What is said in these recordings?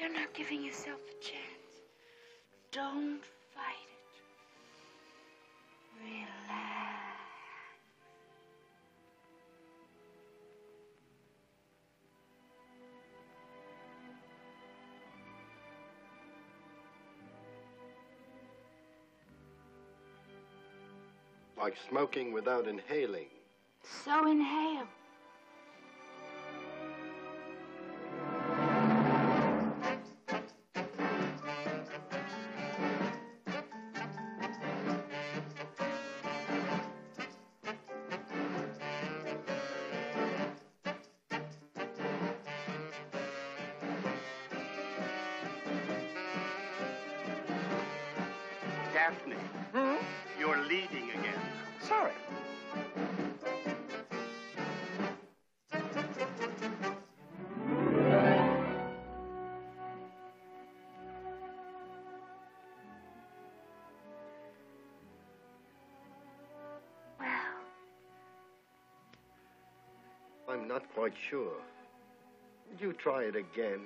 You're not giving yourself a chance. Don't fight it. Relax. Like smoking without inhaling. So inhale. Daphne, hmm? you're leading again. Sorry. Well, I'm not quite sure. Would you try it again?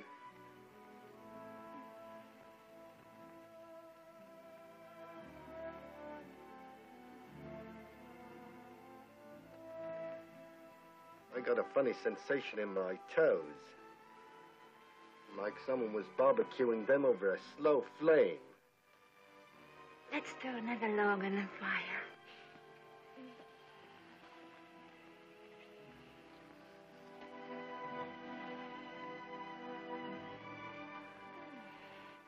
Got a funny sensation in my toes. Like someone was barbecuing them over a slow flame. let's throw another log on the fire.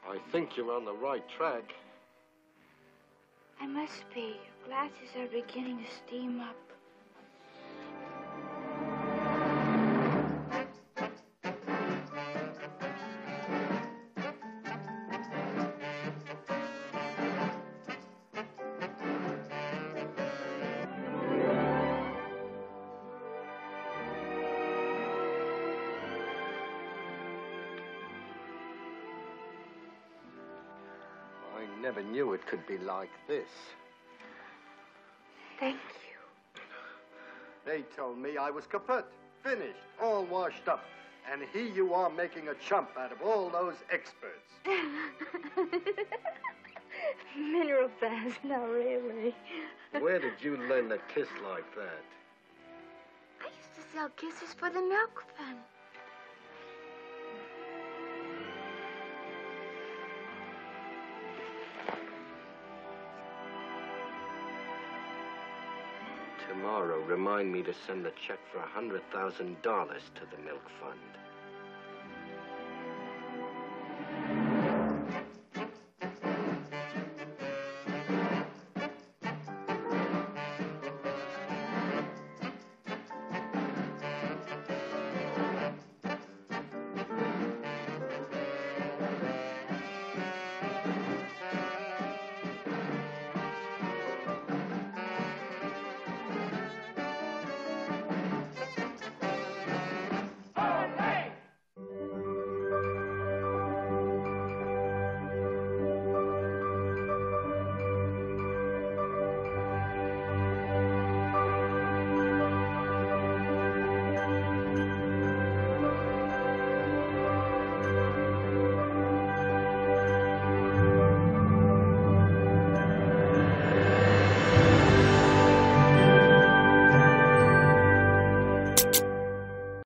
I think you're on the right track. I must be. Your glasses are beginning to steam up. I never knew it could be like this. Thank you. They told me I was kaput, finished, all washed up. And here you are making a chump out of all those experts. Mineral baths, no, really. Where did you learn to kiss like that? I used to sell kisses for the milk fund. tomorrow, remind me to send the check for $100,000 to the milk fund.